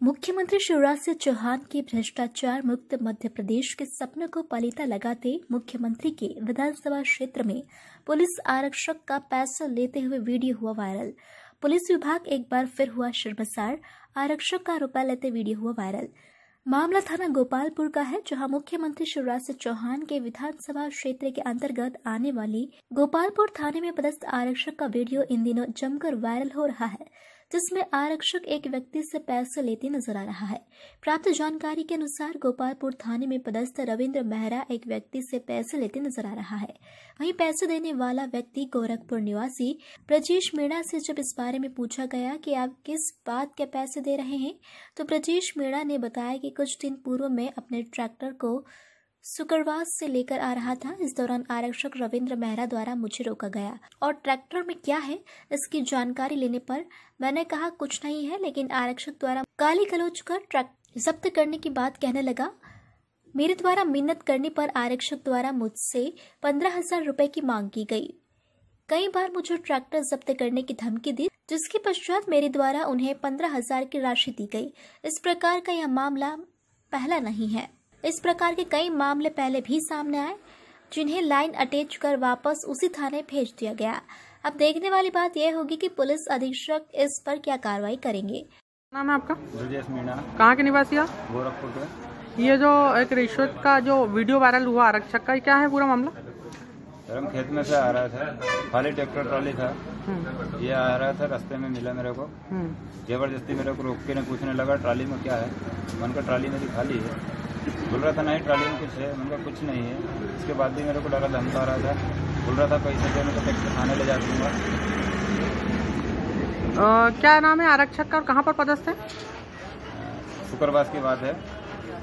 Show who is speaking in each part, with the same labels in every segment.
Speaker 1: मुख्यमंत्री शिवराज सिंह चौहान के भ्रष्टाचार मुक्त मध्य प्रदेश के सपने को पलीता लगाते मुख्यमंत्री के विधानसभा क्षेत्र में पुलिस आरक्षक का पैसा लेते हुए वीडियो हुआ वायरल। पुलिस विभाग एक बार फिर हुआ शर्मसार, आरक्षक का रुपया लेते वीडियो हुआ वायरल। मामला थाना गोपालपुर का है, जहाँ मुख्यमंत्री शिवराज सिंह चौहान के विधानसभा क्षेत्र के अंतर्गत आने वाली गोपालपुर थाने में पदस्थ आरक्षक का वीडियो इन दिनों जमकर वायरल हो रहा है। जिसमें आरक्षक एक व्यक्ति से पैसे लेते नज़र आ रहा है। प्राप्त जानकारी के अनुसार गोपालपुर थाने में पदस्थ रविंद्र मेहरा एक व्यक्ति से पैसे लेते नज़र आ रहा है। वहीं पैसे देने वाला व्यक्ति गोरखपुर निवासी ब्रजेश मीणा से जब इस बारे में पूछा गया कि आप किस बात के पैसे दे रहे हैं तो ब्रजेश मीणा ने बताया कि कुछ दिन पूर्व में अपने ट्रैक्टर को सुकरवास से लेकर आ रहा था। इस दौरान आरक्षक रविंद्र मेहरा द्वारा मुझे रोका गया। और ट्रैक्टर में क्या है, इसकी जानकारी लेने पर मैंने कहा, कुछ नहीं है। लेकिन आरक्षक द्वारा गाली गलोच कर ट्रक जब्त करने की बात कहने लगा। मेरे द्वारा मिन्नत करने पर आरक्षक द्वारा मुझसे पंद्रह हज़ार रुपए की मांग की गई। कई बार मुझे ट्रैक्टर जब्त करने की धमकी दी, जिसके पश्चात मेरे द्वारा उन्हें पंद्रह हज़ार की राशि दी गई। इस प्रकार का यह मामला पहला नहीं है। इस प्रकार के कई मामले पहले भी सामने आए जिन्हें लाइन अटैच कर वापस उसी थाने भेज दिया गया। अब देखने वाली बात यह होगी कि पुलिस अधीक्षक इस पर क्या कार्रवाई करेंगे।
Speaker 2: नाम है आपका?
Speaker 3: ब्रजेश मीणा।
Speaker 2: कहाँ के निवासी आप
Speaker 3: गोरखपुर के।
Speaker 2: ये जो एक रिश्वत का जो वीडियो वायरल हुआ आरक्षक का क्या है पूरा मामला?
Speaker 3: सर हम खेत में से आ रहा था। खाली ट्रैक्टर ट्रॉली था।
Speaker 2: हम्म,
Speaker 3: ये आ रहा था रास्ते में मिला मेरे को।
Speaker 2: हम्म,
Speaker 3: ज़बरदस्ती मेरे को रोक के ने पूछने लगा ट्रॉली में क्या है? मन का ट्रॉली मेरी खाली है। बोल रहा था नहीं ट्रॉली में कुछ है मन का कुछ नहीं है। इसके बाद भी मेरे को डरा धमका रहा था। बोल रहा था पैसे दे मैं तो ट्रैक्टर थाने ले जा दूँगा।
Speaker 2: क्या नाम है आरक्षक का और कहाँ पर पदस्थ है?
Speaker 3: शुक्रवास की बात है।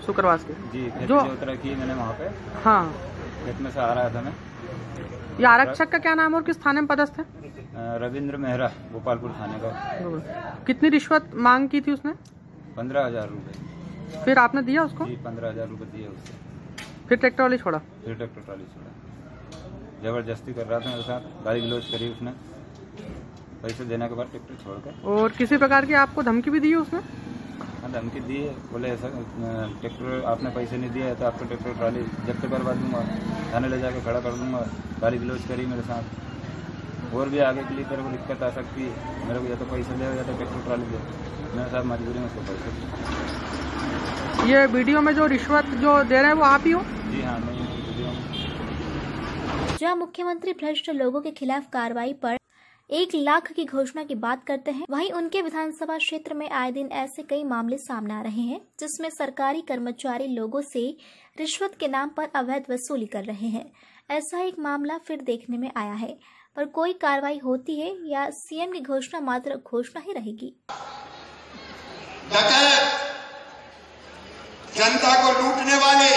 Speaker 2: शुक्रवास की।
Speaker 3: जी
Speaker 2: जो-
Speaker 3: उतरा की मैंने वहाँ पे।
Speaker 2: हाँ।
Speaker 3: खेत में से आ रहा था मैं।
Speaker 2: ये आरक्षक का क्या नाम और किस थाने में पदस्थ है?
Speaker 3: रविंद्र मेहरा गोपालपुर थाने का।
Speaker 2: कितनी रिश्वत मांग की थी उसने?
Speaker 3: पंद्रह हज़ार रुपये
Speaker 2: फिर आपने दिया उसको?
Speaker 3: पंद्रह हज़ार रूपए दिए उससे।
Speaker 2: फिर ट्रैक्टर वाली छोड़ा?
Speaker 3: फिर ट्रैक्टर ट्रॉली छोड़ा। ज़बरदस्ती कर रहा था मेरे साथ गाड़ी गलौज करी उसने। पैसे देने के बाद ट्रैक्टर छोड़ के।
Speaker 2: और किसी प्रकार की आपको धमकी भी दी है उसने?
Speaker 3: हाँ धमकी दिए बोले ऐसा ट्रैक्टर आपने पैसे नहीं दिए तो आपको ट्रैक्टर ट्रॉली जब्त करवा दूँगा। थाने ले जाके खड़ा कर दूँगा। गाड़ी गलौज करी मेरे साथ। और भी आगे के लिए तेरे को दिक्कत आ सकती है। मेरे को या तो पैसे दे या तो ट्रैक्टर ट्रॉली दे। मेरे साथ मजबूरी में उसको पैसे।
Speaker 2: ये वीडियो में जो रिश्वत जो दे रहे हैं वो आप ही हो?
Speaker 3: जी हाँ मैं
Speaker 1: जहाँ मुख्यमंत्री भ्रष्ट लोगों के खिलाफ कार्रवाई पर एक लाख की घोषणा की बात करते हैं वहीं उनके विधानसभा क्षेत्र में आए दिन ऐसे कई मामले सामने आ रहे हैं जिसमें सरकारी कर्मचारी लोगों से रिश्वत के नाम पर अवैध वसूली कर रहे हैं। ऐसा एक मामला फिर देखने में आया है। पर कोई कार्रवाई होती है या सीएम की घोषणा मात्र घोषणा ही रहेगी।
Speaker 4: जनता को लूटने वाले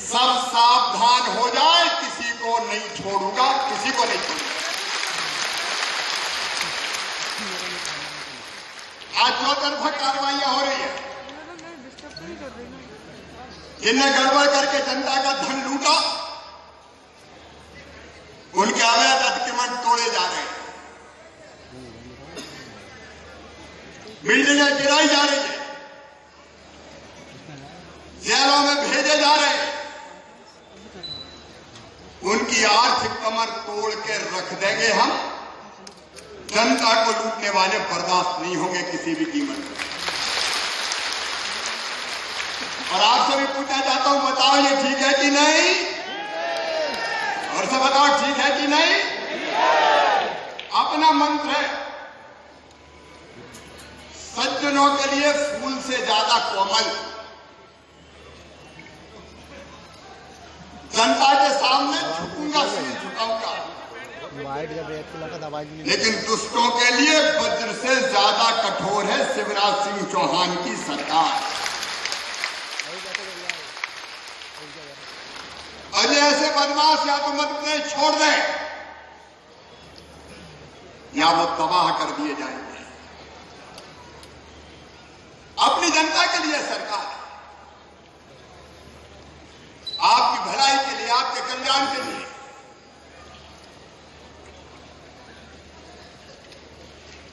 Speaker 4: सब सावधान हो जाए, किसी को नहीं छोड़ूँगा, किसी को नहीं छोड़ूँगा। आज दो तरफा कार्रवाइयाँ हो रही है। जिनने गड़बड़ करके जनता का धन लूटा उनके अवैध अतिक्रमण तोड़े जा रहे हैं। बिल्डिंगें गिराई जा रही है। जेलों में भेजे जा रहे हैं। उनकी आर्थिक कमर तोड़ के रख देंगे हम। जनता को लूटने वाले बर्दाश्त नहीं होंगे किसी भी कीमत पर। और आपसे भी पूछना चाहता हूँ, बताओ ये ठीक है कि नहीं? और बताओ ठीक है कि नहीं? अपना मंत्र है। सज्जनों के लिए फूल से ज़्यादा कोमल। जनता के सामने झुकूँगा सिर झुकाऊँगा। लेकिन दुष्टों के लिए वज्र से ज़्यादा कठोर है शिवराज सिंह चौहान की सरकार। अजय ऐसे बदमाश या तो मत में छोड़ दें। या वो तबाह कर दिए जाएँगे। अपनी जनता के लिए सरकार आपकी भलाई के लिए, आपके कल्याण के लिए।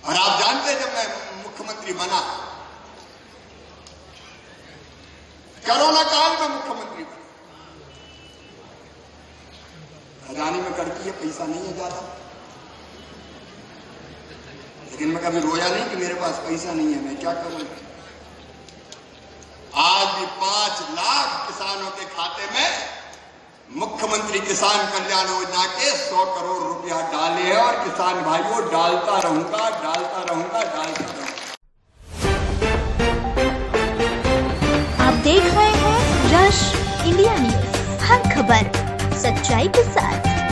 Speaker 4: और आप जानते जब मैं मुख्यमंत्री बना, कोरोना काल में मुख्यमंत्री बना। खजाने में करती है, पैसा नहीं है ज़्यादा। लेकिन मैं कभी रोया नहीं कि मेरे पास पैसा नहीं है, मैं क्या करूँ? आज भी पाँच लाख किसानों के खाते में मुख्यमंत्री किसान कल्याण योजना के सौ करोड़ रुपया डाले हैं और किसान भाइयों, डालता रहूँगा डालता रहूँगा डालता रहूँगा।
Speaker 1: आप देख रहे हैं रश इंडिया न्यूज़ हर खबर सच्चाई के साथ।